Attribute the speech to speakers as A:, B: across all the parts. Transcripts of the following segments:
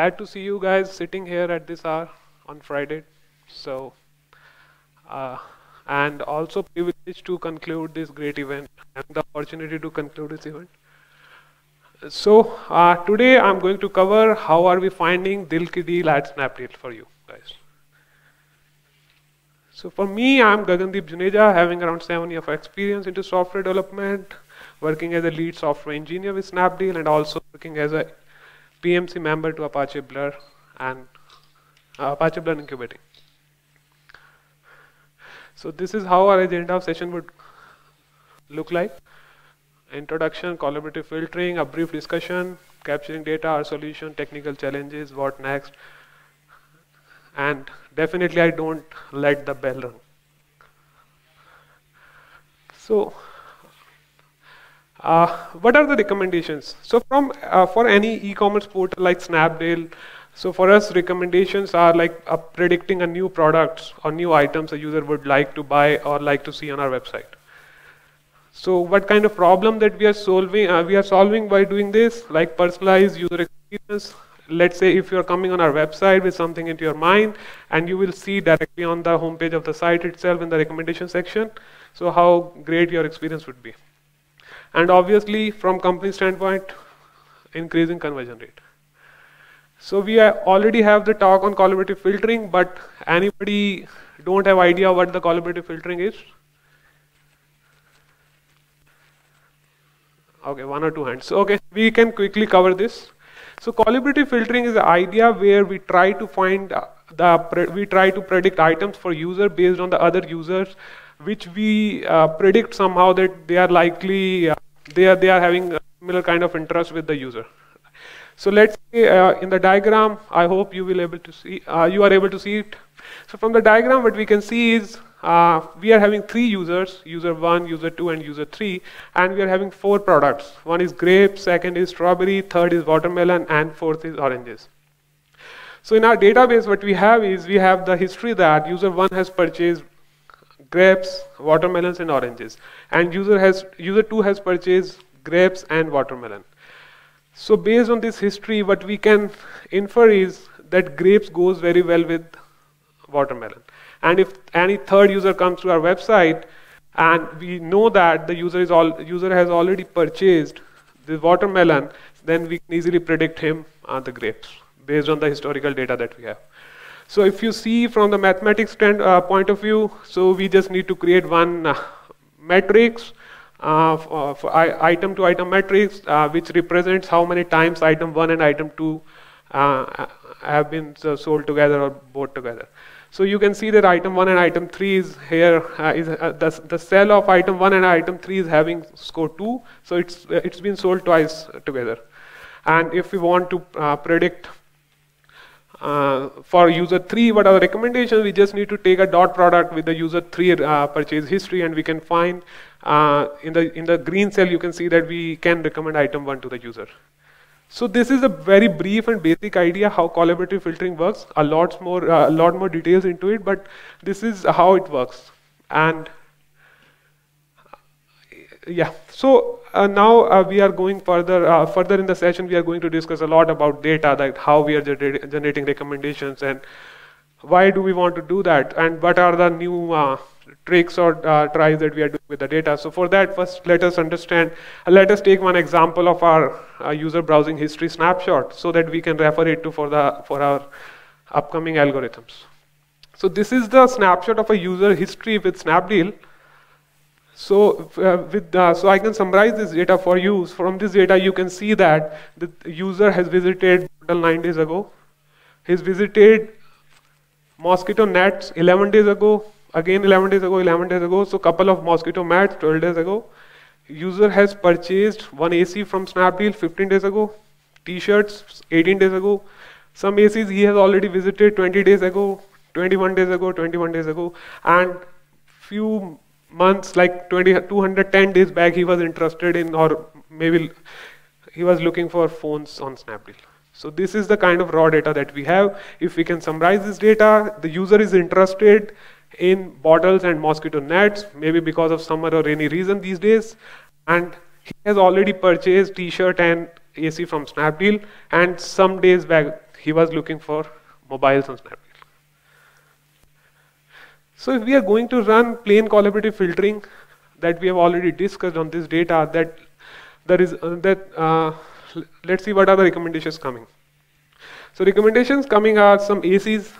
A: glad to see you guys sitting here at this hour on Friday. So, uh, and also privileged to conclude this great event and the opportunity to conclude this event. So uh, today I'm going to cover how are we finding Dil Ki Deal at Snapdeal for you guys. So for me, I'm Gagandeep Juneja, having around seven years of experience into software development, working as a lead software engineer with Snapdeal and also working as a PMC member to Apache Blur and uh, Apache Blur incubating. So this is how our agenda of session would look like. Introduction, collaborative filtering, a brief discussion, capturing data, our solution, technical challenges, what next, and definitely I don't let the bell run. So what are the recommendations? So from uh, for any e-commerce portal like Snapdeal, so for us recommendations are like uh, predicting a new products or new items a user would like to buy or like to see on our website. So what kind of problem that we are solving? Uh, we are solving by doing this, like personalized user experience. Let's say if you're coming on our website with something into your mind, and you will see directly on the homepage of the site itself in the recommendation section. So how great your experience would be. And obviously, from company standpoint, increasing conversion rate. So we already have the talk on collaborative filtering, but anybody don't have idea what the collaborative filtering is? Okay, one or two hands. So, okay, we can quickly cover this. So collaborative filtering is the idea where we try to find uh, the we try to predict items for user based on the other users which we uh, predict somehow that they are likely, uh, they, are, they are having a similar kind of interest with the user. So let's say uh, in the diagram, I hope you will able to see, uh, you are able to see it. So from the diagram, what we can see is uh, we are having three users, user one, user two, and user three, and we are having four products. One is grape, second is strawberry, third is watermelon, and fourth is oranges. So in our database, what we have is we have the history that user one has purchased grapes, watermelons, and oranges. And user has user two has purchased grapes and watermelon. So based on this history, what we can infer is that grapes goes very well with watermelon. And if any third user comes to our website and we know that the user is all user has already purchased the watermelon, then we can easily predict him uh, the grapes based on the historical data that we have. So if you see from the mathematics stand, uh, point of view, so we just need to create one uh, matrix uh, for, for item to item matrix, uh, which represents how many times item one and item two uh, have been sold together or bought together. So you can see that item 1 and item 3 is here. Uh, is, uh, the, the cell of item 1 and item 3 is having score 2. So it's, uh, it's been sold twice together. And if we want to predict uh, for user 3, what are the recommendations? We just need to take a dot product with the user 3 uh, purchase history and we can find uh, in, the, in the green cell you can see that we can recommend item 1 to the user. So this is a very brief and basic idea how collaborative filtering works. A lot more, uh, a lot more details into it, but this is how it works. And yeah, so uh, now uh, we are going further. Uh, further in the session, we are going to discuss a lot about data, like how we are gener generating recommendations and why do we want to do that, and what are the new uh, tricks or uh, tries that we are doing with the data. So for that, first let us understand. Uh, let us take one example of our user browsing history snapshot, so that we can refer it to for the for our upcoming algorithms. So this is the snapshot of a user history with Snapdeal. So, uh, with, uh, so I can summarize this data for you. From this data, you can see that the user has visited nine days ago. He's visited mosquito nets 11 days ago. Again 11 days ago, 11 days ago. So couple of mosquito mats 12 days ago. User has purchased one AC from Snapdeal 15 days ago. T-shirts 18 days ago. Some ACs he has already visited 20 days ago, 21 days ago, 21 days ago, and few months, like 20, 210 days back, he was interested in, or maybe he was looking for phones on Snapdeal. So this is the kind of raw data that we have. If we can summarize this data, the user is interested in bottles and mosquito nets, maybe because of summer or any reason these days, and he has already purchased T-shirt and AC from Snapdeal, and some days back he was looking for mobiles on Snapdeal. So if we are going to run plain collaborative filtering that we have already discussed on this data, that there is uh, that uh, let's see what are the recommendations coming. So recommendations coming are some ACs.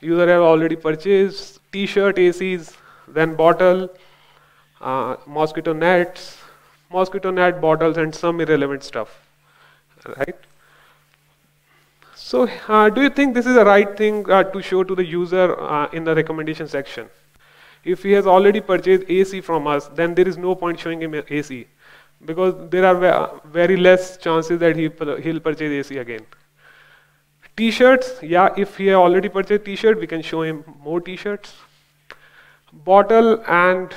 A: User have already purchased T-shirt ACs, then bottle, uh, mosquito nets, mosquito net bottles, and some irrelevant stuff, right? So uh, do you think this is the right thing uh, to show to the user uh, in the recommendation section? If he has already purchased AC from us, then there is no point showing him AC because there are very less chances that he, he'll purchase AC again. T-shirts, yeah, if he has already purchased T-shirt, we can show him more T-shirts. Bottle and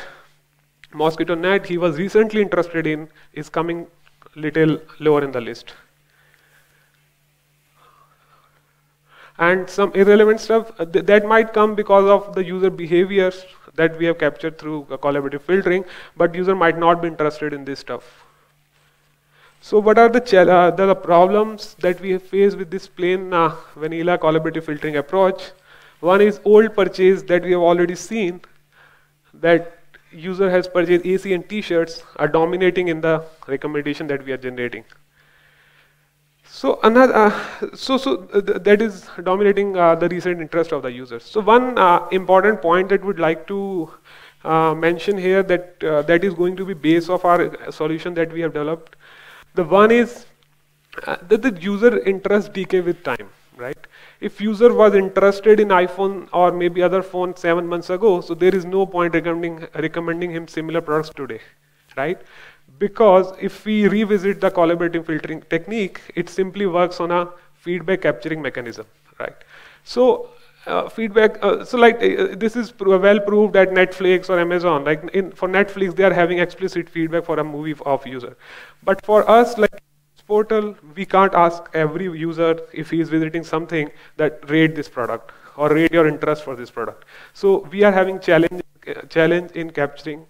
A: mosquito net he was recently interested in is coming little lower in the list. And some irrelevant stuff uh, th that might come because of the user behaviors that we have captured through collaborative filtering, but user might not be interested in this stuff. So what are the, uh, the problems that we face with this plain uh, vanilla collaborative filtering approach? One is old purchase that we have already seen, that user has purchased AC and T-shirts are dominating in the recommendation that we are generating. So another, uh, so so th that is dominating uh, the recent interest of the users. So one uh, important point that we'd like to uh, mention here that uh, that is going to be base of our solution that we have developed. The one is uh, that the user interest decay with time, right? If user was interested in iPhone or maybe other phone seven months ago, so there is no point recommending recommending him similar products today, right? Because if we revisit the collaborative filtering technique, it simply works on a feedback capturing mechanism, right? So uh, feedback, uh, so like uh, this is well proved at Netflix or Amazon. Like in, for Netflix, they are having explicit feedback for a movie of user. But for us, like portal, we can't ask every user if he is visiting something that rate this product or rate your interest for this product. So we are having challenge, uh, challenge in capturing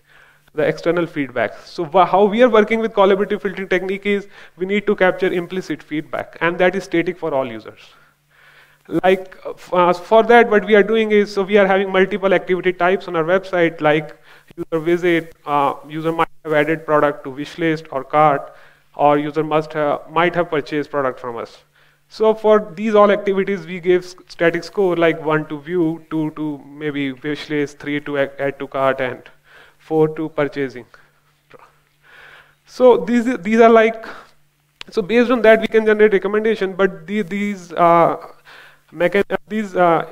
A: the external feedback. So how we are working with collaborative filtering technique is we need to capture implicit feedback and that is static for all users. Like uh, for that what we are doing is, so we are having multiple activity types on our website like user visit, uh, user might have added product to wish list or cart or user must have, might have purchased product from us. So for these all activities, we give static score like one to view, two to maybe wish list, three to add to cart, and for to purchasing. So these these are like so based on that we can generate recommendation, but the, these uh, these uh,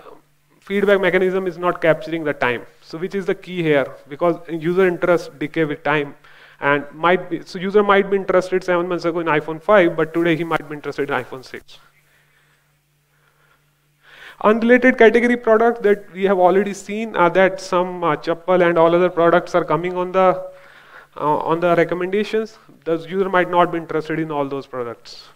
A: feedback mechanism is not capturing the time. So which is the key here because user interest decay with time and might be so user might be interested seven months ago in iPhone 5, but today he might be interested in iPhone 6. Unrelated category products that we have already seen are that some uh, chappal and all other products are coming on the uh, on the recommendations. The user might not be interested in all those products.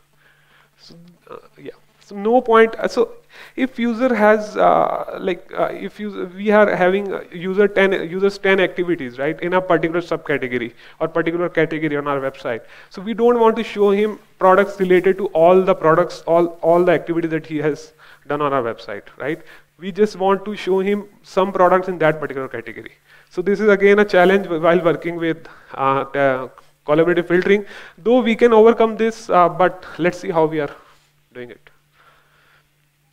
A: So, uh, yeah. So no point. Uh, so if user has uh, like uh, if user, we are having user 10 users 10 activities right in a particular subcategory or particular category on our website so we don't want to show him products related to all the products all all the activities that he has done on our website, right? We just want to show him some products in that particular category. So this is again a challenge while working with uh, collaborative filtering. Though we can overcome this, uh, but let's see how we are doing it.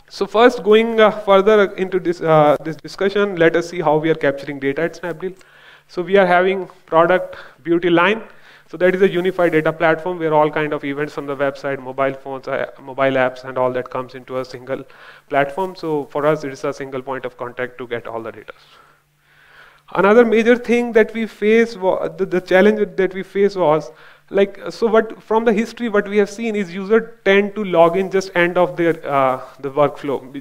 A: So first, going uh, further into this, uh, this discussion, let us see how we are capturing data at Snapdeal. So we are having product beauty line. So that is a unified data platform where all kind of events on the website, mobile phones, uh, mobile apps, and all that comes into a single platform. So for us, it is a single point of contact to get all the data. Another major thing that we face, the, the challenge that we face was like so what from the history what we have seen is user tend to log in just end of their uh, the workflow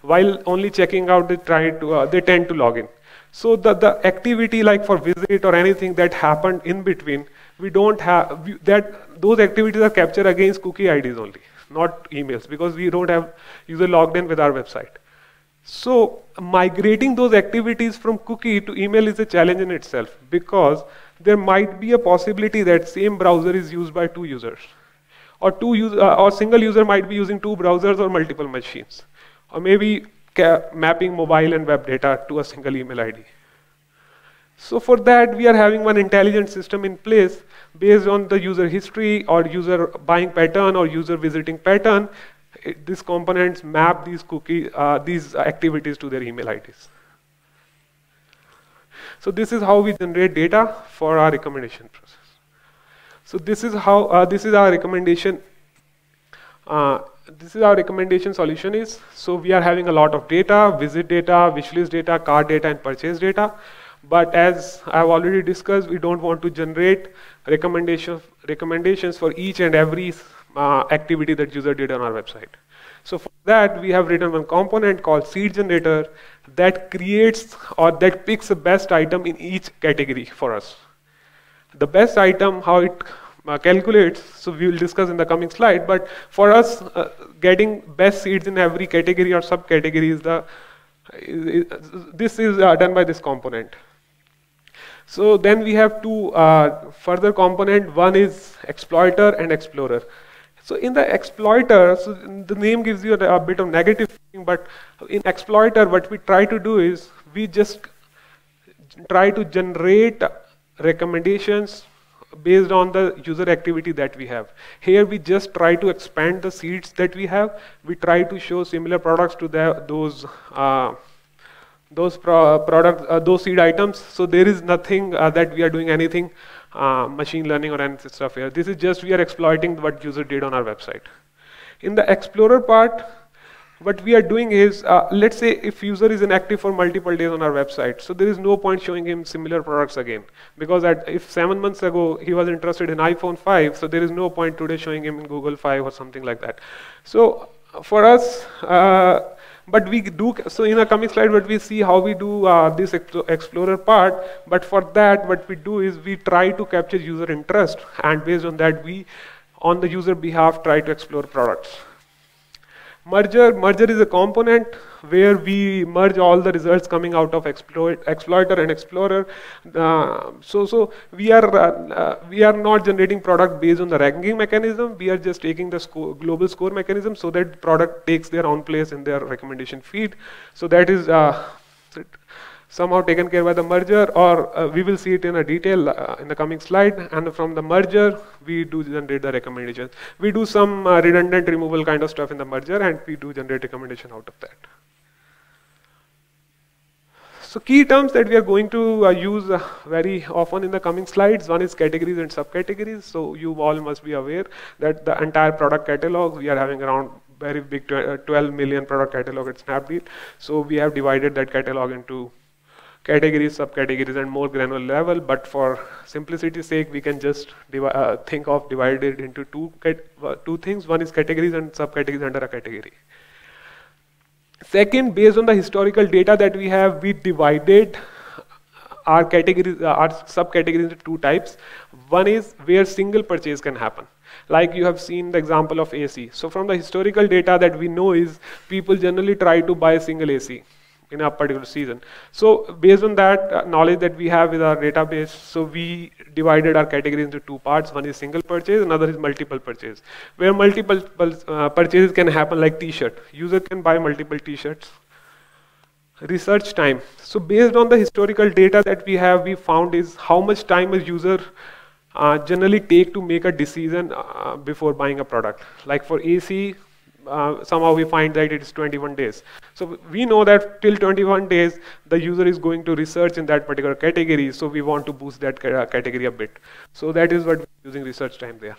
A: while only checking out they try to uh, they tend to log in so the the activity like for visit or anything that happened in between we don't have we, that those activities are captured against cookie IDs only, not emails, because we don't have user logged in with our website. So migrating those activities from cookie to email is a challenge in itself because there might be a possibility that same browser is used by two users or two use, uh, or single user might be using two browsers or multiple machines, or maybe mapping mobile and web data to a single email ID. So for that, we are having one intelligent system in place based on the user history or user buying pattern or user visiting pattern. It, these components map these cookie, uh, these activities to their email IDs. So this is how we generate data for our recommendation process. So this is how uh, this is our recommendation. Uh, this is our recommendation solution is. So we are having a lot of data, visit data, wish list data, card data, and purchase data. But as I've already discussed, we don't want to generate recommendations recommendations for each and every uh, activity that user did on our website. So for that, we have written one component called seed generator that creates or that picks the best item in each category for us. The best item, how it uh, calculates, so we will discuss in the coming slide, but for us, uh, getting best seeds in every category or subcategory is the, is, is, this is uh, done by this component. So then we have two uh, further component, one is exploiter and explorer. So in the exploiter, so the name gives you a, a bit of negative thing, but in exploiter, what we try to do is we just try to generate recommendations based on the user activity that we have. Here we just try to expand the seeds that we have. We try to show similar products to the, those uh, those pro products, uh, those seed items. So there is nothing uh, that we are doing anything uh, machine learning or any stuff here. This is just we are exploiting what user did on our website. In the Explorer part, what we are doing is, uh, let's say if user is inactive for multiple days on our website, so there is no point showing him similar products again. Because at, if seven months ago he was interested in iPhone 5, so there is no point today showing him in Google 5 or something like that. So for us, uh, but we do, so in a coming slide, what we see how we do uh, this Explorer part. But for that, what we do is we try to capture user interest. And based on that, we, on the user behalf, try to explore products. Merger, merger is a component where we merge all the results coming out of exploit, exploiter and explorer. Uh, so, so we are uh, uh, we are not generating product based on the ranking mechanism. We are just taking the score, global score mechanism so that product takes their own place in their recommendation feed. So that is uh, somehow taken care by the merger or uh, we will see it in a detail uh, in the coming slide and from the merger we do generate the recommendations. We do some uh, redundant removal kind of stuff in the merger and we do generate recommendation out of that. So key terms that we are going to uh, use uh, very often in the coming slides, one is categories and subcategories. So you all must be aware that the entire product catalog, we are having around very big uh, 12 million product catalog at Snapdeal. So we have divided that catalog into categories, subcategories, and more granular level. But for simplicity's sake, we can just uh, think of divided into two uh, two things. One is categories and subcategories under a category. Second, based on the historical data that we have, we divided our categories, uh, our subcategories into two types. One is where single purchase can happen. Like you have seen the example of AC. So from the historical data that we know is people generally try to buy a single AC in a particular season. So based on that uh, knowledge that we have with our database, so we divided our categories into two parts. One is single purchase, another is multiple purchase. Where multiple uh, purchases can happen like t-shirt. User can buy multiple t-shirts. Research time. So based on the historical data that we have, we found is how much time a user uh, generally take to make a decision uh, before buying a product. Like for AC, uh, somehow we find that it is 21 days. So we know that till 21 days, the user is going to research in that particular category. So we want to boost that category a bit. So that is what we're using research time there.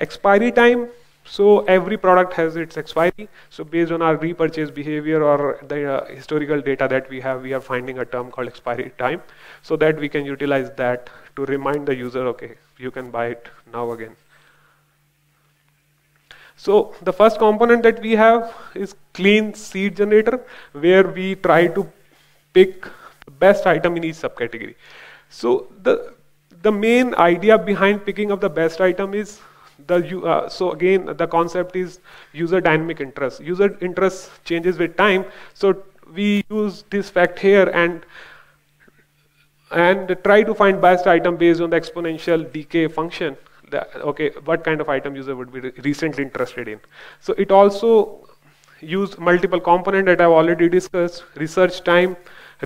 A: Expiry time. So every product has its expiry. So based on our repurchase behavior or the uh, historical data that we have, we are finding a term called expiry time so that we can utilize that to remind the user, okay, you can buy it now again. So the first component that we have is clean seed generator where we try to pick the best item in each subcategory. So the, the main idea behind picking up the best item is the, uh, so again, the concept is user dynamic interest. User interest changes with time. So we use this fact here and and try to find best item based on the exponential decay function okay, what kind of item user would be recently interested in. So it also use multiple component that I've already discussed, research time,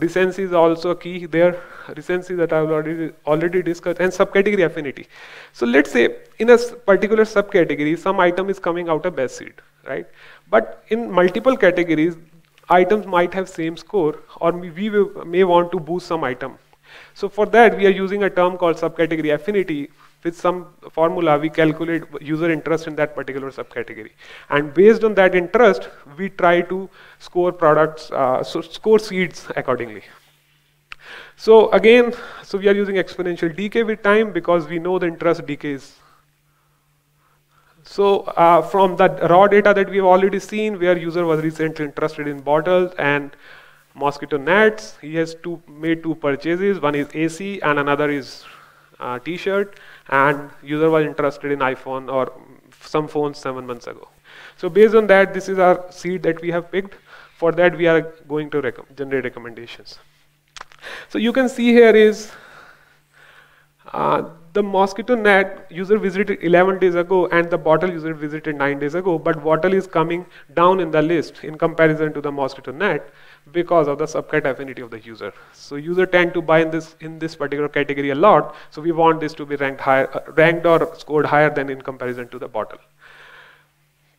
A: recency is also a key there, recency that I've already, already discussed, and subcategory affinity. So let's say in a particular subcategory, some item is coming out of best seed, right? But in multiple categories, items might have same score, or we may want to boost some item. So for that, we are using a term called subcategory affinity, with some formula, we calculate user interest in that particular subcategory. And based on that interest, we try to score products, uh, so score seeds accordingly. So again, so we are using exponential decay with time because we know the interest decays. So uh, from that raw data that we've already seen, where user was recently interested in bottles and mosquito nets, he has two, made two purchases. One is AC and another is uh, t-shirt and user was interested in iPhone or some phones seven months ago. So based on that, this is our seed that we have picked. For that, we are going to rec generate recommendations. So you can see here is uh, the mosquito net user visited 11 days ago and the bottle user visited 9 days ago, but bottle is coming down in the list in comparison to the mosquito net because of the subcat affinity of the user. So user tend to buy in this in this particular category a lot. So we want this to be ranked higher, uh, ranked or scored higher than in comparison to the bottle.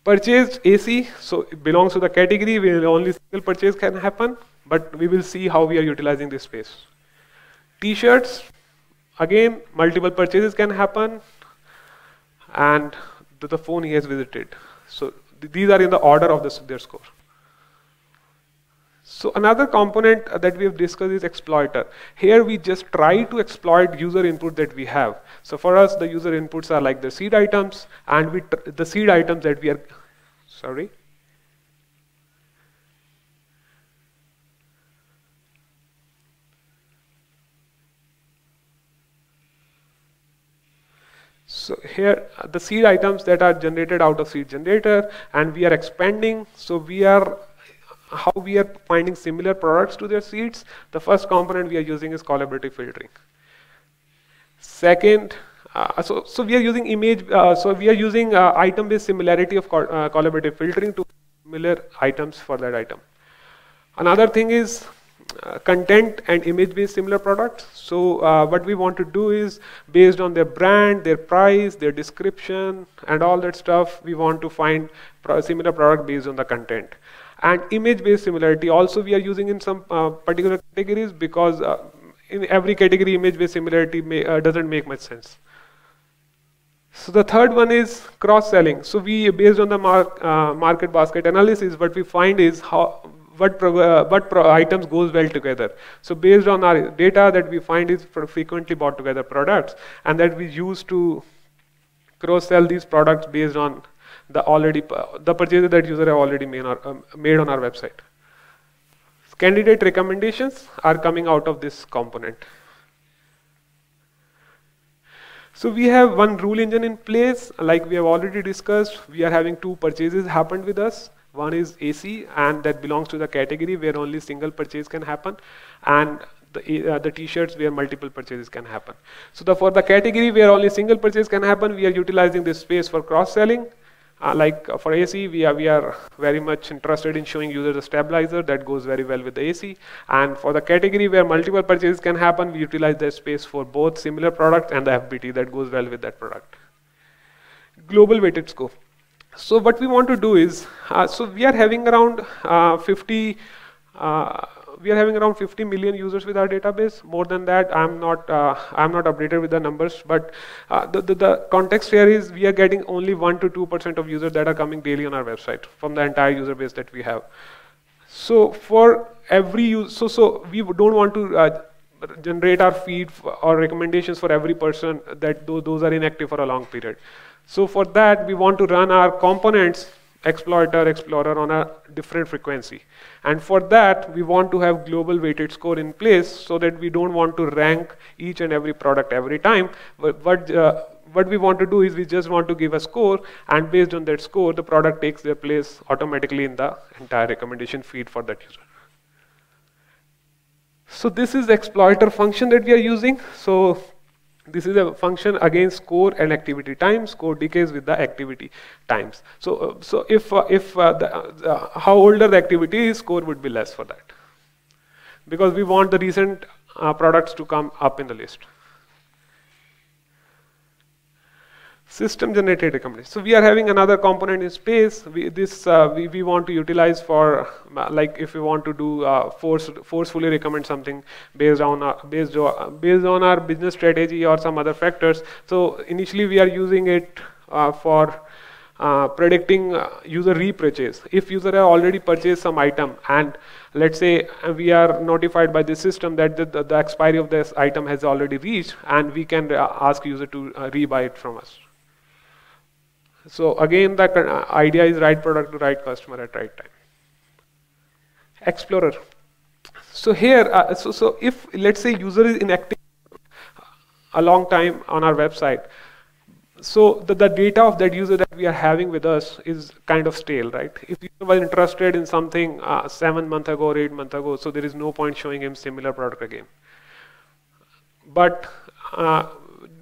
A: Purchased AC, so it belongs to the category where only single purchase can happen, but we will see how we are utilizing this space. T-shirts, again, multiple purchases can happen, and the phone he has visited. So th these are in the order of the, their score. So another component that we have discussed is exploiter. Here we just try to exploit user input that we have. So for us, the user inputs are like the seed items and we the seed items that we are, sorry. So here, the seed items that are generated out of seed generator and we are expanding. So we are how we are finding similar products to their seeds, the first component we are using is collaborative filtering. Second, uh, so, so we are using image, uh, so we are using uh, item-based similarity of co uh, collaborative filtering to similar items for that item. Another thing is uh, content and image-based similar products. So uh, what we want to do is, based on their brand, their price, their description, and all that stuff, we want to find pro similar product based on the content and image-based similarity also we are using in some uh, particular categories because uh, in every category image-based similarity may, uh, doesn't make much sense. So the third one is cross-selling. So we, based on the mar uh, market basket analysis, what we find is how what uh, what items goes well together. So based on our data that we find is frequently bought together products, and that we use to cross-sell these products based on the already the purchases that user have already made, our, um, made on our website. Candidate recommendations are coming out of this component. So we have one rule engine in place, like we have already discussed. We are having two purchases happened with us. One is AC, and that belongs to the category where only single purchase can happen, and the, uh, the t-shirts where multiple purchases can happen. So the, for the category where only single purchase can happen, we are utilizing this space for cross-selling. Uh, like uh, for AC, we are, we are very much interested in showing users a stabilizer that goes very well with the AC. And for the category where multiple purchases can happen, we utilize that space for both similar products and the FBT that goes well with that product. Global weighted score. So what we want to do is, uh, so we are having around uh, 50 uh, we are having around 50 million users with our database. More than that, I'm not uh, I'm not updated with the numbers. But uh, the, the, the context here is we are getting only one to two percent of users that are coming daily on our website from the entire user base that we have. So for every use, so so we don't want to. Uh, generate our feed or recommendations for every person that those, those are inactive for a long period. So for that, we want to run our components exploiter, explorer on a different frequency. And for that, we want to have global weighted score in place so that we don't want to rank each and every product every time. But what, uh, what we want to do is we just want to give a score, and based on that score, the product takes their place automatically in the entire recommendation feed for that user. So this is the exploiter function that we are using. So this is a function again score and activity time. Score decays with the activity times. So, uh, so if uh, if uh, the, uh, how older the activity is, score would be less for that, because we want the recent uh, products to come up in the list. System generated recommendation. So we are having another component in space. We, this uh, we, we want to utilize for uh, like if we want to do uh, force forcefully recommend something based on based on, based on our business strategy or some other factors. So initially we are using it uh, for uh, predicting uh, user repurchase. If user have already purchased some item and let's say we are notified by the system that the, the, the expiry of this item has already reached and we can ask user to rebuy it from us. So again, the idea is right product to right customer at right time. Explorer. So here, uh, so, so if let's say user is inactive a long time on our website, so the, the data of that user that we are having with us is kind of stale, right? If you were interested in something uh, seven months ago or eight months ago, so there is no point showing him similar product again. But uh,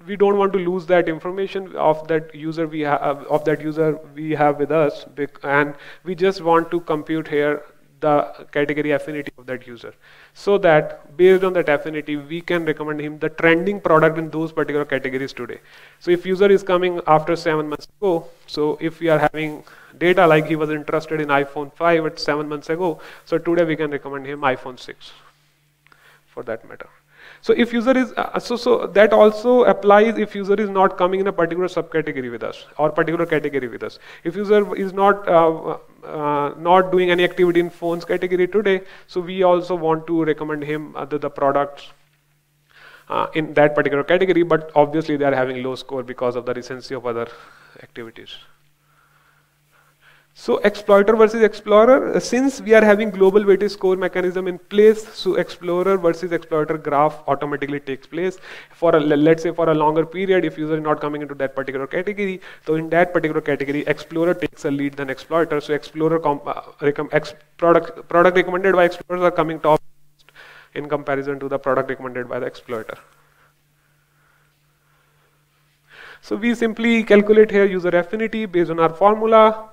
A: we don't want to lose that information of that user we have uh, of that user we have with us and we just want to compute here the category affinity of that user. So that based on that affinity we can recommend him the trending product in those particular categories today. So if user is coming after seven months ago so if we are having data like he was interested in iphone 5 at seven months ago so today we can recommend him iphone 6 for that matter so if user is, uh, so, so that also applies if user is not coming in a particular subcategory with us or particular category with us. If user is not, uh, uh, not doing any activity in phones category today, so we also want to recommend him uh, the, products uh, in that particular category, but obviously they are having low score because of the recency of other activities. So exploiter versus explorer, uh, since we are having global weighted score mechanism in place, so explorer versus exploiter graph automatically takes place for a, let's say for a longer period, if user is not coming into that particular category, so in that particular category, explorer takes a lead than exploiter. So explorer uh, ex product, product recommended by explorers are coming top in comparison to the product recommended by the exploiter. So we simply calculate here user affinity based on our formula.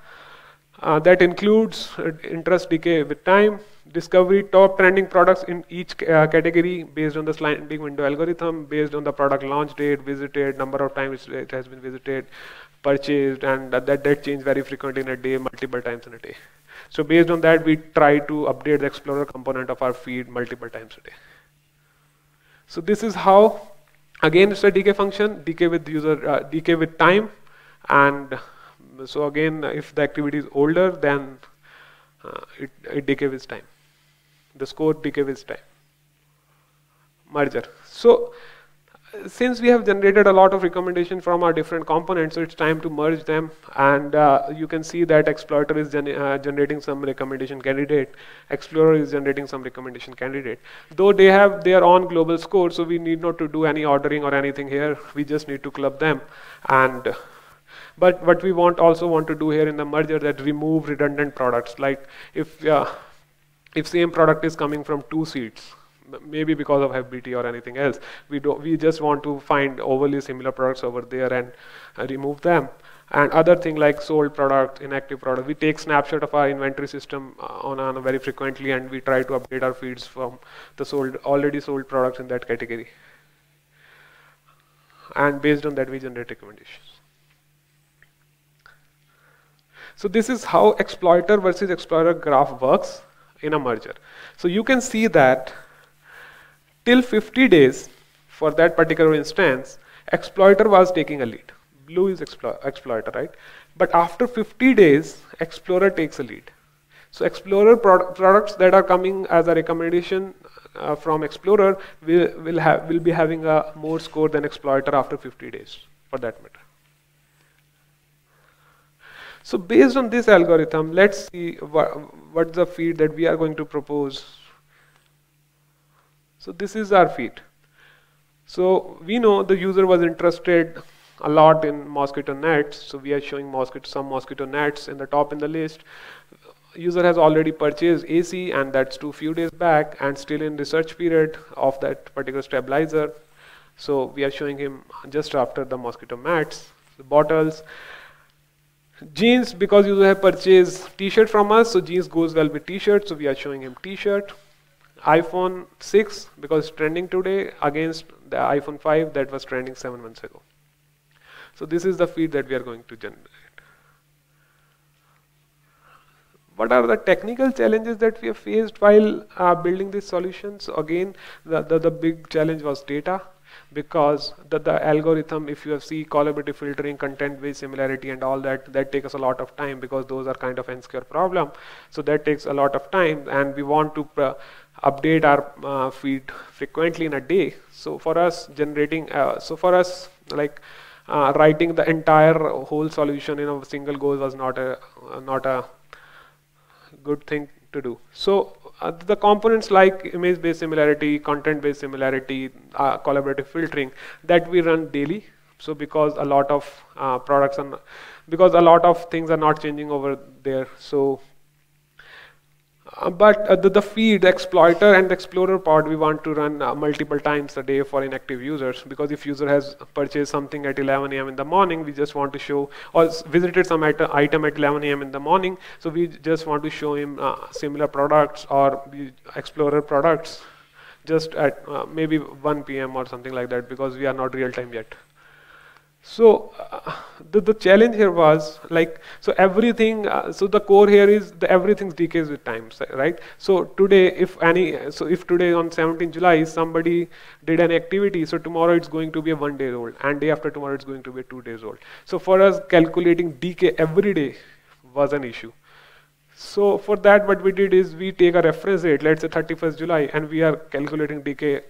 A: Uh, that includes uh, interest decay with time, discovery top trending products in each uh, category based on the sliding window algorithm, based on the product launch date, visited, number of times it has been visited, purchased, and that, that change very frequently in a day, multiple times in a day. So based on that, we try to update the Explorer component of our feed multiple times a day. So this is how, again, it's a decay function, decay with user, uh, decay with time, and so again, if the activity is older, then uh, it, it decay with time. The score decay with time. Merger. So since we have generated a lot of recommendation from our different components, so it's time to merge them. And uh, you can see that Exploiter is gen uh, generating some recommendation candidate. Explorer is generating some recommendation candidate. Though they have their own global score, so we need not to do any ordering or anything here. We just need to club them and but what we want also want to do here in the merger that remove redundant products. Like if uh, if same product is coming from two seats, maybe because of FBT or anything else, we do we just want to find overly similar products over there and uh, remove them. And other thing like sold product, inactive product, we take snapshot of our inventory system uh, on, on very frequently, and we try to update our feeds from the sold already sold products in that category. And based on that, we generate recommendations. So this is how exploiter versus explorer graph works in a merger. So you can see that till 50 days for that particular instance, exploiter was taking a lead. Blue is explo exploiter, right? But after 50 days, explorer takes a lead. So explorer pro products that are coming as a recommendation uh, from explorer will will have will be having a more score than exploiter after 50 days for that matter. So based on this algorithm, let's see what, what's the feed that we are going to propose. So this is our feed. So we know the user was interested a lot in mosquito nets. So we are showing mosquito, some mosquito nets in the top in the list. User has already purchased AC and that's two few days back and still in research period of that particular stabilizer. So we are showing him just after the mosquito mats, the bottles. Jeans, because you have purchased t-shirt from us, so jeans goes well with t-shirt, so we are showing him t-shirt. iPhone 6, because trending today against the iPhone 5 that was trending seven months ago. So this is the feed that we are going to generate. What are the technical challenges that we have faced while uh, building these solutions? Again, the, the, the big challenge was data because the, the algorithm if you have see collaborative filtering content based similarity and all that that takes a lot of time because those are kind of n square problem. So that takes a lot of time and we want to uh, update our uh, feed frequently in a day. So for us generating uh, so for us like uh, writing the entire whole solution in a single go was not a not a good thing to do. So uh, the components like image-based similarity, content-based similarity, uh, collaborative filtering that we run daily. So because a lot of uh, products and because a lot of things are not changing over there. So but uh, the, the, feed, exploiter and explorer pod we want to run uh, multiple times a day for inactive users because if user has purchased something at 11 a.m. in the morning, we just want to show or visited some item at 11 a.m. in the morning, so we just want to show him uh, similar products or explorer products just at uh, maybe 1 p.m. or something like that because we are not real time yet. So uh, the, the challenge here was like, so everything, uh, so the core here is the everything decays with time, right? So today, if any, so if today on 17 July, somebody did an activity, so tomorrow it's going to be a one day old and day after tomorrow it's going to be a two days old. So for us, calculating decay every day was an issue. So for that, what we did is we take a reference date, let's say 31st July, and we are calculating decay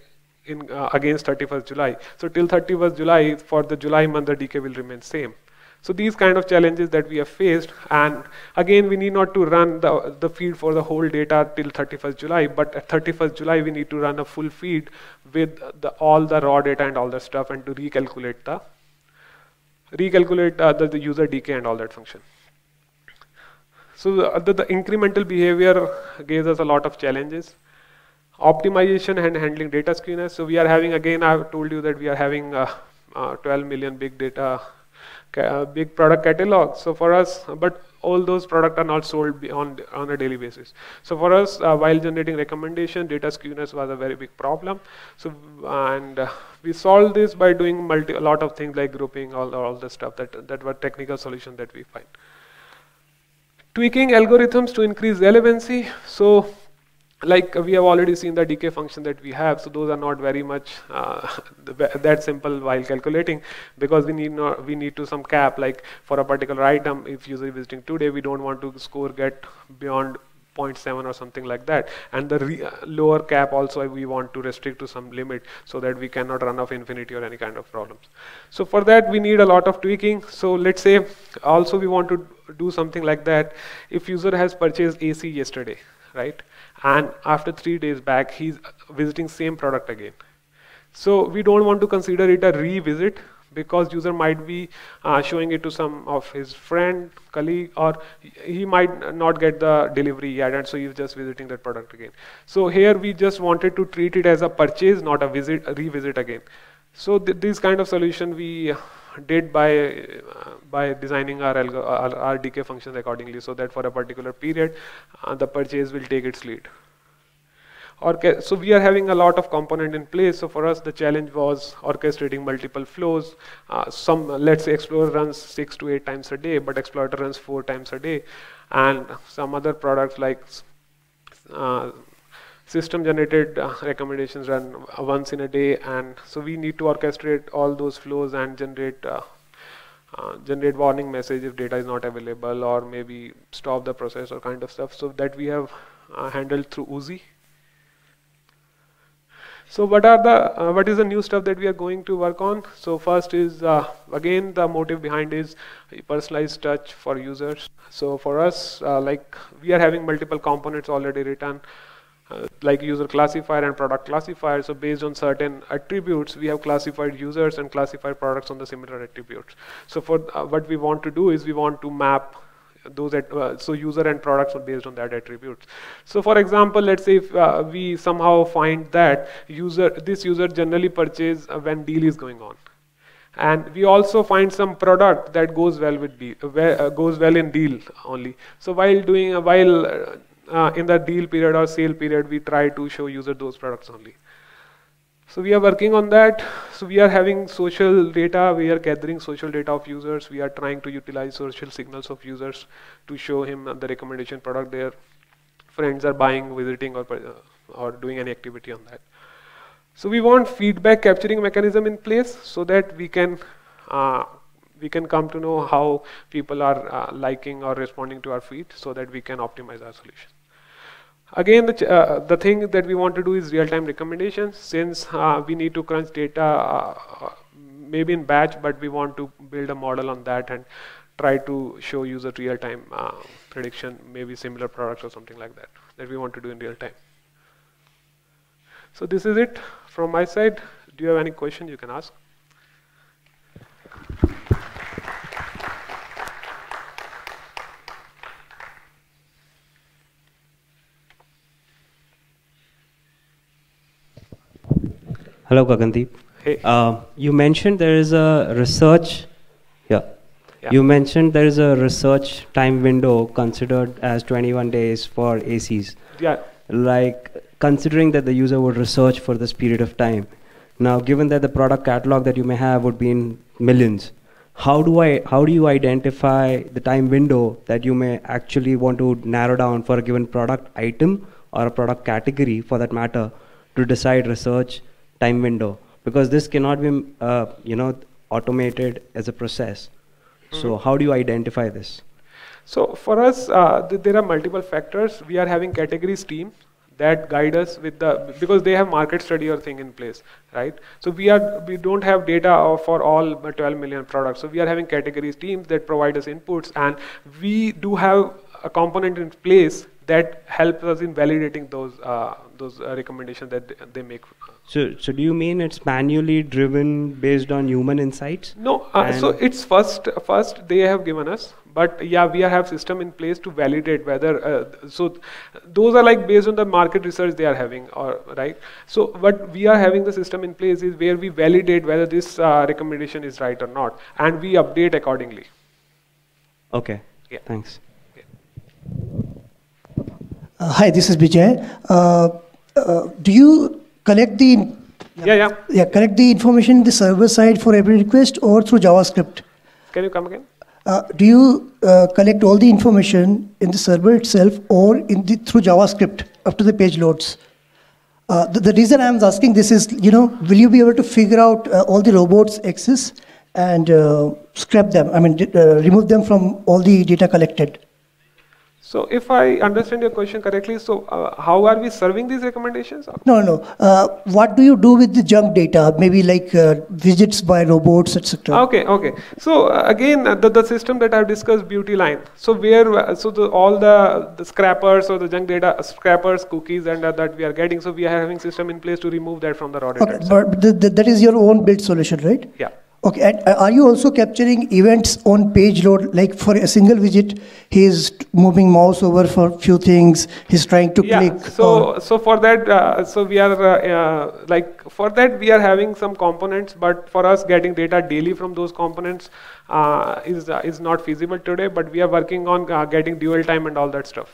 A: in uh, against 31st July. So till 31st July, for the July month, the decay will remain same. So these kind of challenges that we have faced, and again, we need not to run the, the feed for the whole data till 31st July, but at 31st July, we need to run a full feed with the, all the raw data and all that stuff and to recalculate the recalculate uh, the, the user decay and all that function. So the, the, the incremental behavior gives us a lot of challenges optimization and handling data skewness. So we are having, again, I've told you that we are having uh, uh, 12 million big data, uh, big product catalog. So for us, but all those products are not sold on, on a daily basis. So for us, uh, while generating recommendation, data skewness was a very big problem. So, and uh, we solved this by doing multi, a lot of things like grouping, all, all the stuff that, that were technical solutions that we find. Tweaking algorithms to increase relevancy. So like we have already seen the decay function that we have so those are not very much uh, that simple while calculating because we need not, we need to some cap like for a particular item if user is visiting today we don't want to score get beyond 0.7 or something like that. And the lower cap also we want to restrict to some limit so that we cannot run off infinity or any kind of problems. So for that we need a lot of tweaking. So let's say also we want to do something like that. If user has purchased AC yesterday right? And after three days back he's visiting same product again. So we don't want to consider it a revisit because user might be uh, showing it to some of his friend colleague or he might not get the delivery yet and so he's just visiting that product again. So here we just wanted to treat it as a purchase not a visit a revisit again. So th this kind of solution we did by uh, by designing our, our, our decay functions accordingly so that for a particular period uh, the purchase will take its lead. Orca so we are having a lot of component in place. So for us the challenge was orchestrating multiple flows. Uh, some let's say explorer runs six to eight times a day but exploiter runs four times a day. And some other products like uh, system generated uh, recommendations run uh, once in a day and so we need to orchestrate all those flows and generate uh, uh, generate warning message if data is not available or maybe stop the process or kind of stuff so that we have uh, handled through Oozie. So what are the uh, what is the new stuff that we are going to work on? So first is again the motive behind is personalized touch for users. So for us, like we are having multiple components already written uh, like user classifier and product classifier. So based on certain attributes, we have classified users and classified products on the similar attributes. So for uh, what we want to do is we want to map those at, uh, so user and products are based on that attributes. So for example, let's say if uh, we somehow find that user this user generally purchase uh, when deal is going on, and we also find some product that goes well with deal, uh, goes well in deal only. So while doing while in the deal period or sale period, we try to show user those products only. So we are working on that. So we are having social data, we are gathering social data of users, we are trying to utilize social signals of users to show him the recommendation product their friends are buying, visiting or, or doing any activity on that. So we want feedback capturing mechanism in place so that we can uh, we can come to know how people are uh, liking or responding to our feed so that we can optimize our solution. Again, the, uh, the thing that we want to do is real-time recommendations since uh, we need to crunch data uh, maybe in batch, but we want to build a model on that and try to show user real-time uh, prediction, maybe similar products or something like that, that we want to do in real time. So this is it from my side. Do you have any questions you can ask?
B: Hello, Gagandeep.
A: Hey.
B: Uh, you mentioned there is a research. Yeah.
A: yeah.
B: You mentioned there is a research time window considered as 21 days for ACs.
A: Yeah.
B: Like considering that the user would research for this period of time. Now, given that the product catalog that you may have would be in millions, how do I how do you identify the time window that you may actually want to narrow down for a given product item or a product category for that matter to decide research time window because this cannot be uh, you know automated as a process. So how do you identify this?
A: So for us uh, th- there are multiple factors. We are having categories team that guide us with the because they have market study or thing in place right? So we are we don't have data for all 12 million products. So we are having categories teams that provide us inputs and we do have a component in place that helps us in validating those uh, those uh, recommendations that they make
B: so, so do you mean it's manually driven based on human insights?
A: No. Uh, so it's first, first they have given us, but yeah, we have system in place to validate whether. Uh, so th- those are like based on the market research they are having, or right. So what we are having the system in place is where we validate whether this uh, recommendation is right or not, and we update accordingly.
B: Okay.
A: Yeah.
B: Thanks.
C: Yeah. Uh, hi, this is Vijay. Uh, uh, do you collect the
A: yeah yeah
C: yeah collect the information in the server side for every request or through JavaScript?
A: Can you come again?
C: Uh, do you uh, collect all the information in the server itself or in the through JavaScript after the page loads? Uh, the, the, reason I'm asking this is, you know, will you be able to figure out uh, all the robots access and uh, scrap them? I mean, uh, remove them from all the data collected.
A: So if I understand your question correctly, so uh, how are we serving these recommendations?
C: No, no. Uh, what do you do with the junk data? Maybe like uh, visits by robots, etc.
A: Okay, okay. So uh, again, uh, the, the system that I've discussed, Beauty Line. So where, uh, so the, all the, the scrappers or the junk data, scrappers, cookies, and that we are getting. So we are having system in place to remove that from the raw data.
C: Okay, but the, the, that is your own built solution, right?
A: Yeah.
C: Okay, and uh, are you also capturing events on page load? Like for a single visit, he is moving mouse over for few things. He's trying to
A: yeah,
C: click.
A: So, so for that, uh, so we are uh, uh, like for that we are having some components, but for us getting data daily from those components uh, is uh, is not feasible today. But we are working on getting dual time and all that stuff.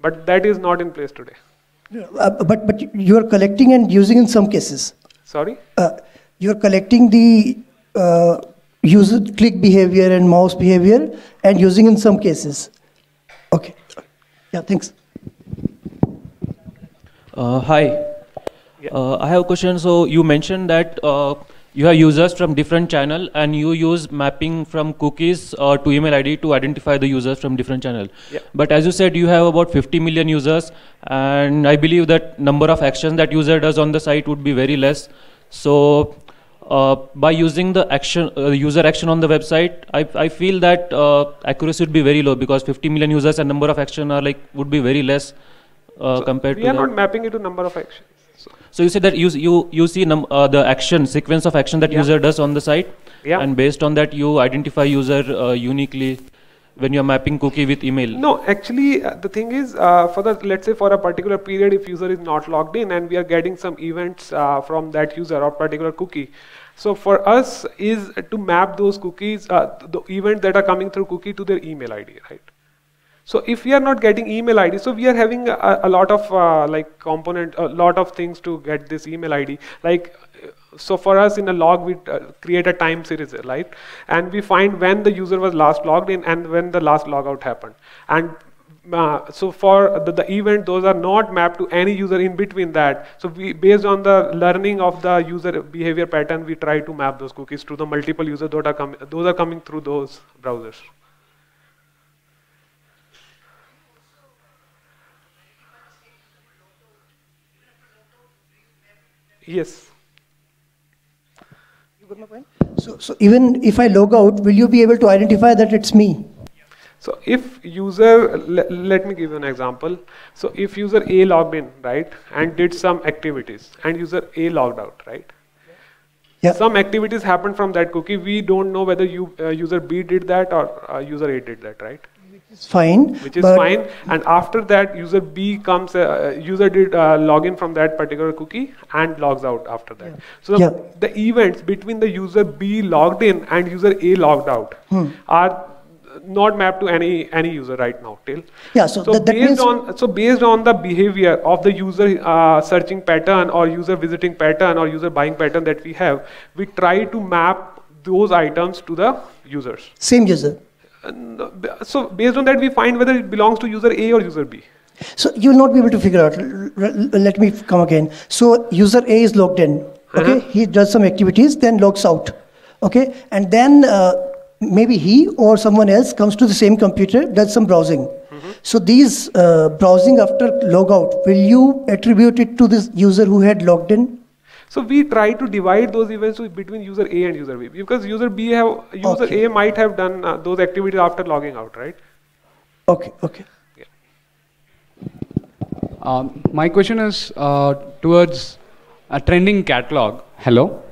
A: But that is not in place today.
C: but but you are collecting and using in some cases.
A: Sorry
C: you're collecting the uh, user click behavior and mouse behavior and using in some cases. Okay. Yeah, thanks.
D: Uh, hi. Yeah. Uh, I have a question. So you mentioned that uh, you have users from different channel and you use mapping from cookies uh, to email ID to identify the users from different channel.
A: Yeah.
D: But as you said, you have about 50 million users and I believe that number of actions that user does on the site would be very less. So uh, by using the action uh, user action on the website i, I feel that uh, accuracy would be very low because 50 million users and number of action are like would be very less uh, so compared
A: we
D: to We
A: are not mapping it to number of actions
D: so, so you say that you you you see num, uh, the action sequence of action that yeah. user does on the site
A: yeah.
D: and based on that you identify user uh, uniquely when you're mapping cookie with email?
A: No, actually, uh, the thing is, uh, for the let's say for a particular period, if user is not logged in and we are getting some events uh, from that user or particular cookie, so for us is to map those cookies, uh, the events that are coming through cookie to their email ID, right? So if we are not getting email ID, so we are having a, a lot of uh, like component, a lot of things to get this email ID. Like, so for us in a log, we uh, create a time series, right? And we find when the user was last logged in and when the last logout happened. And uh, so for the, the event, those are not mapped to any user in between that. So we, based on the learning of the user behavior pattern, we try to map those cookies to the multiple users that are coming. Those are coming through those browsers. Yes.
C: You got my point? So, so even if I log out, will you be able to identify that it's me?
A: So if user, let me give you an example. So if user A logged in, right, and did some activities, and user A logged out, right?
C: Yeah.
A: Some activities happened from that cookie. We don't know whether you, uh, user B did that or uh, user A did that, right?
C: It's fine.
A: Which is fine. And after that, user B comes, uh, user did uh, login from that particular cookie and logs out after that. So
C: Yeah.
A: the events between the user B logged in and user A logged out
C: Hmm.
A: are not mapped to any any user right now till
C: Yeah, so
A: so
C: that- that
A: based on so based on the behavior of the user uh, searching pattern or user visiting pattern or user buying pattern that we have we try to map those items to the users
C: Same user.
A: And, uh, so based on that we find whether it belongs to user a or user b
C: So you'll not be able to figure out. Let me come again. So user A is logged in. Okay,
A: Uh-huh.
C: he does some activities, then logs out. Okay, and then uh, maybe he or someone else comes to the same computer, does some browsing.
A: Mm-hmm.
C: So these uh, browsing after logout, will you attribute it to this user who had logged in?
A: so we try to divide those events between user a and user b because user b have user
C: Okay.
A: a might have done uh, those activities after logging out right
C: Okay, okay.
E: Um, my question is uh, towards a trending catalog. Hello.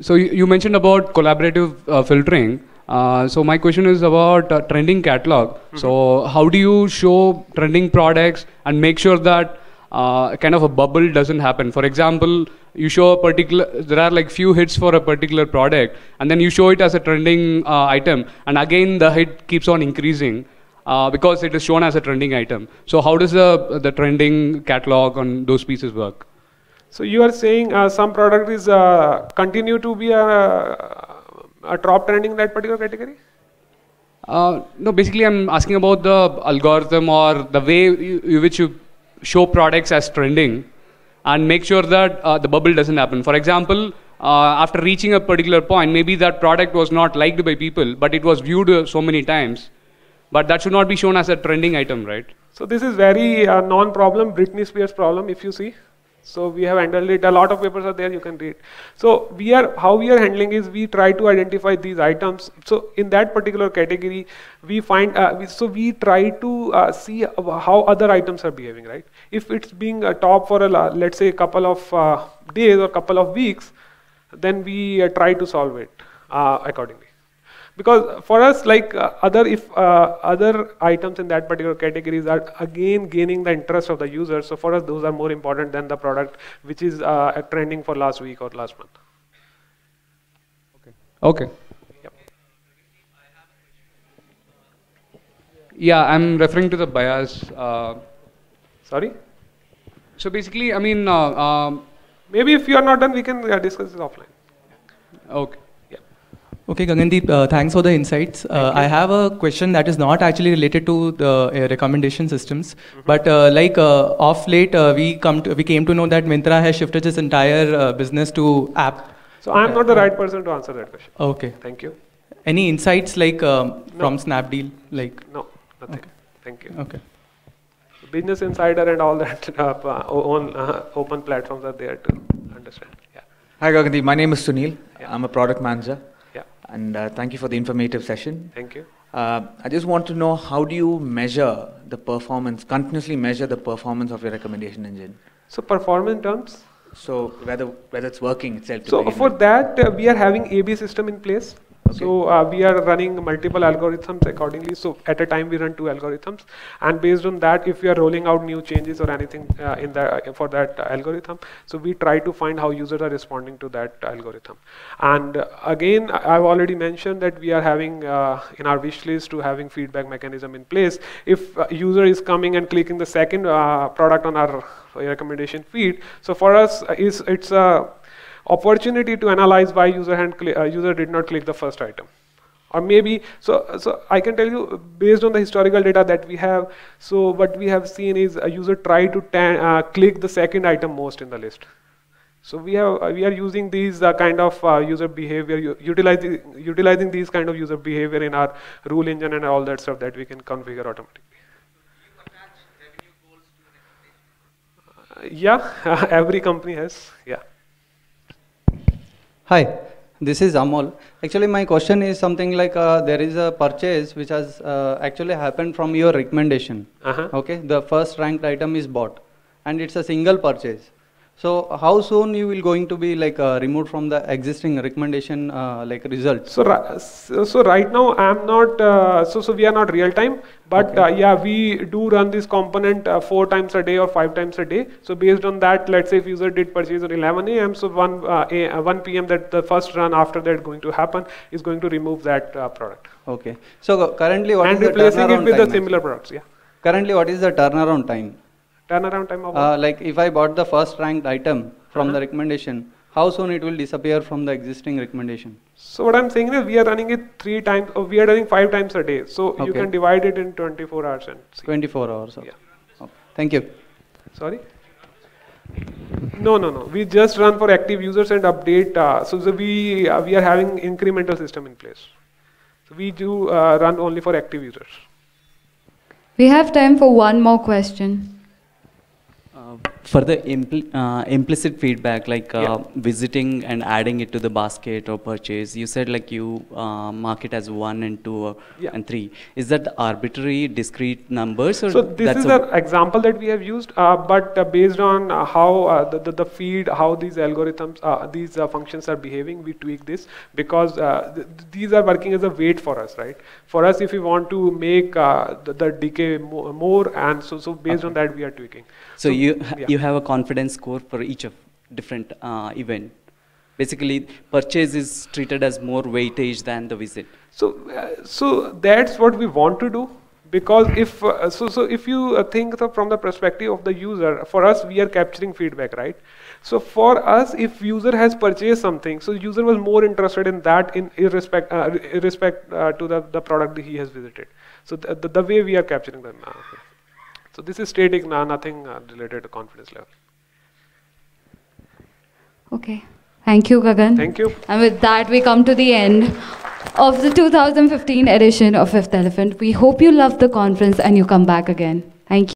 E: So you, you mentioned about collaborative uh, filtering. Uh, so my question is about uh, trending catalog. So how do you show trending products and make sure that uh, kind of a bubble doesn't happen? For example, you show a particular, there are like few hits for a particular product, and then you show it as a trending uh, item, and again the hit keeps on increasing. Uh, because it is shown as a trending item. So how does the the trending catalog on those pieces work?
A: So you are saying uh, some product is uh, continue to be a, a top trending in that particular category?
E: Uh, no, basically, I'm asking about the algorithm or the way you, you, which you show products as trending and make sure that uh, the bubble doesn't happen. For example, uh, after reaching a particular point, maybe that product was not liked by people, but it was viewed uh, so many times. But that should not be shown as a trending item, right?
A: So this is very uh, non-problem, Britney Spears problem if you see. So we have handled it. A lot of papers are there. You can read. So we are how we are handling is we try to identify these items. So in that particular category, we find uh, we, so we try to uh, see how other items are behaving. Right? If it's being a top for a let's say a couple of uh, days or couple of weeks, then we uh, try to solve it uh, accordingly because for us like uh, other if uh, other items in that particular categories are again gaining the interest of the user so for us those are more important than the product which is uh, trending for last week or last month
E: Okay.
A: Yep.
E: Yeah, I'm referring to the bias. Uh,
A: sorry
E: so basically, I mean, uh, um,
A: maybe if you are not done we can uh, discuss this offline
E: okay.
F: Okay, Gagandeep, uh, thanks for the insights. Uh, I have a question that is not actually related to the uh, recommendation systems, but uh, like uh, off late, uh, we come to, we came to know that Myntra has shifted its entire uh, business to app.
A: so i am not the right person to answer that question
F: Okay.
A: thank you
F: Any insights like um,
A: No.
F: from Snapdeal? Like
A: no nothing thank you
F: okay.
A: business insider and all that uh, on uh, open platforms are there to understand yeah
G: Hi Gagandeep, my name is Sunil.
A: Yeah.
G: I'm a product manager. And uh, thank you for the informative session.
A: thank you
G: Uh, I just want to know how do you measure the performance, continuously measure the performance of your recommendation engine?
A: so performance terms
G: So whether whether it's working itself.
A: So for that, uh, we are having AB system in place. So uh, we are running multiple algorithms accordingly. So at a time we run two algorithms, and based on that, if we are rolling out new changes or anything uh, in the uh, for that algorithm, so we try to find how users are responding to that algorithm. And uh, again, I've already mentioned that we are having uh, in our wish list to having feedback mechanism in place. If uh, user is coming and clicking the second product on our recommendation feed, so for us is it's a opportunity to analyze why user hand uh, user did not click the first item. Or maybe so so i can tell you based on the historical data that we have so what we have seen is a user try to uh, click the second item most in the list. So we have uh, we are using these uh, kind of uh, user behavior utilizing utilizing these kind of user behavior in our rule engine and all that stuff that we can configure automatically. Uh, yeah every company has yeah
H: Hi, this is Amol. Actually, my question is something like uh, there is a purchase which has uh, actually happened from your recommendation.
A: Uh-huh.
H: Okay, the first ranked item is bought, and it's a single purchase. So, how soon you will going to be like uh, removed from the existing recommendation uh, like results?
A: So, so, so right now I'm not, uh, so, so we are not real time, but uh, yeah, we do run this component uh, four times a day or five times a day. So based on that, let's say if user did purchase at 11 a.m., so 1, uh, a, uh, 1 p.m. that the first run after that going to happen is going to remove that uh, product.
H: Okay. So currently, what is
A: and replacing it with the similar products, yeah.
H: Currently, what is the turnaround time?
A: Turnaround time of
H: Uh, like if I bought the first ranked item from
A: Uh-huh.
H: the recommendation, how soon it will disappear from the existing recommendation?
A: So what I'm saying is we are running it three times, or we are running five times a day. So you can divide it in 24 hours and see.
H: 24 hours. Okay.
A: Yeah.
H: Okay. Thank you.
A: Sorry? No, no, no. We just run for active users and update. Uh, so, so we uh, we are having incremental system in place. So we do uh, run only for active users.
I: We have time for one more question.
J: Uh, for the impl- uh, implicit feedback, like uh,
A: Yeah.
J: visiting and adding it to the basket or purchase, you said like you uh, mark it as one and two or,
A: Yeah.
J: and three. Is that arbitrary discrete numbers or
A: So this is
J: a-
A: the example that we have used, uh, but uh, based on uh, how uh, the, the, the feed, how these algorithms, uh, these uh, functions are behaving, we tweak this because uh, th- these are working as a weight for us, right? For us, if we want to make uh, the, the decay mo- more, and so so based on that we are tweaking.
J: So, you
A: yeah.
J: you have a confidence score for each of different uh, event. Basically, purchase is treated as more weightage than the visit.
A: So, uh, so that's what we want to do because if uh, so, so if you uh, think the, from the perspective of the user, for us we are capturing feedback, right? So for us, if user has purchased something, so user was more interested in that in irrespect uh, irrespect uh, to the, the product he has visited. So the, the, the way we are capturing them now. okay. So this is static, now nothing uh, related to confidence level.
I: Okay. Thank you, Gagan.
A: Thank you.
I: And with that, we come to the end of the 2015 edition of Fifth Elephant. We hope you loved the conference and you come back again. Thank you.